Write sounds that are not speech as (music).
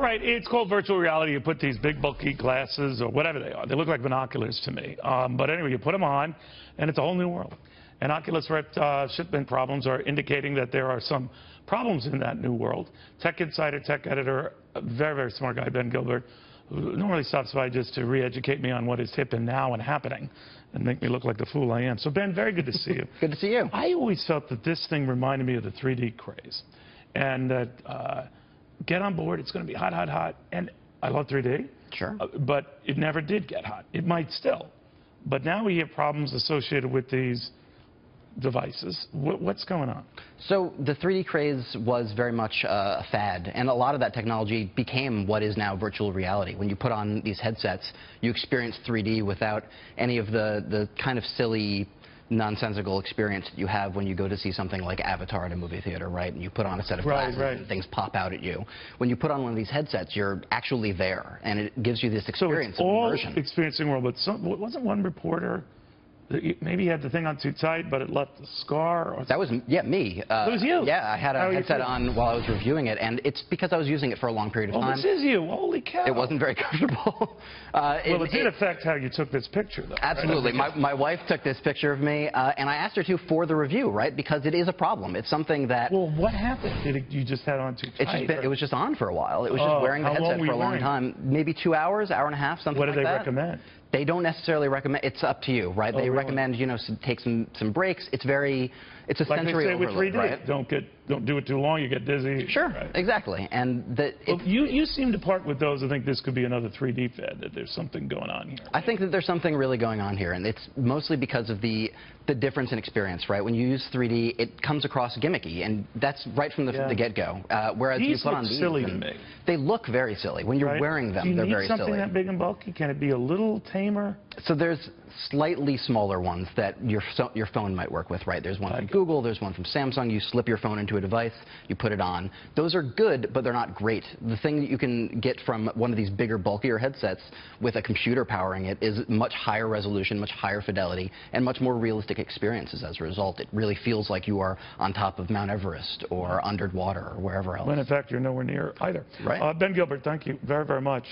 All right, it's called virtual reality. You put these big bulky glasses or whatever they are. They look like binoculars to me. Um, but anyway, you put them on, and it's a whole new world. And Oculus Rift uh, shipment problems are indicating that there are some problems in that new world. Tech Insider, tech editor, a very, very smart guy, Ben Gilbert, who normally stops by just to re-educate me on what is hip and now and happening and make me look like the fool I am. So, Ben, very good to see you. (laughs) good to see you. I always felt that this thing reminded me of the 3D craze. And that, uh, get on board, it's going to be hot, hot, hot. And I love 3D. Sure. Uh, but it never did get hot. It might still. But now we have problems associated with these devices. What, what's going on? So the 3D craze was very much uh, a fad, and a lot of that technology became what is now virtual reality. When you put on these headsets, you experience 3D without any of the, the kind of silly nonsensical experience that you have when you go to see something like Avatar at a movie theater, right? And you put on a set of right, glasses right. and things pop out at you. When you put on one of these headsets, you're actually there, and it gives you this experience so it's all immersion. experiencing world, but some, wasn't one reporter maybe you had the thing on too tight, but it left a scar. Or that was yeah me. Uh, it was you. Yeah, I had a headset on while I was reviewing it, and it's because I was using it for a long period of oh, time. this is you. Holy cow! It wasn't very (laughs) comfortable. (laughs) Uh, well, it, it, did affect how you took this picture, though. Absolutely. Right? My, my wife took this picture of me, uh, and I asked her to for the review, right? Because it is a problem. It's something that. Well, what happened? Did it, you just had on too tight? Been, it was just on for a while. It was just oh, wearing the headset for a long wearing? time, maybe two hours, hour and a half, something like that. What do they recommend? They don't necessarily recommend. It's up to you, right? Oh, they really? Recommend you know take some some breaks. It's very it's a like sensory they say overload, with 3D. right? Don't get don't do it too long. You get dizzy. Sure, right. exactly. And the well, you you seem to part with those. I think this could be another 3D fad. That there's something going on here. I think that there's something really going on here, and it's mostly because of the the difference in experience, right? When you use 3D, it comes across gimmicky, and that's right from the, yeah. the get-go. Uh, whereas these you put on these, silly to me. they look very silly when you're right? wearing them. Do you they're need something that big and bulky? Can it be a little tamer? So there's slightly smaller ones that your so, your phone might work with, right? There's one from Google, there's one from Samsung. You slip your phone into a device, you put it on. Those are good, but they're not great. The thing that you can get from one of these bigger, bulkier headsets with a computer powering it is much higher resolution, much higher fidelity, and much more realistic experiences as a result. It really feels like you are on top of Mount Everest or underwater or wherever else. When in fact you're nowhere near either. Right. Uh, ben Gilbert, thank you very, very much.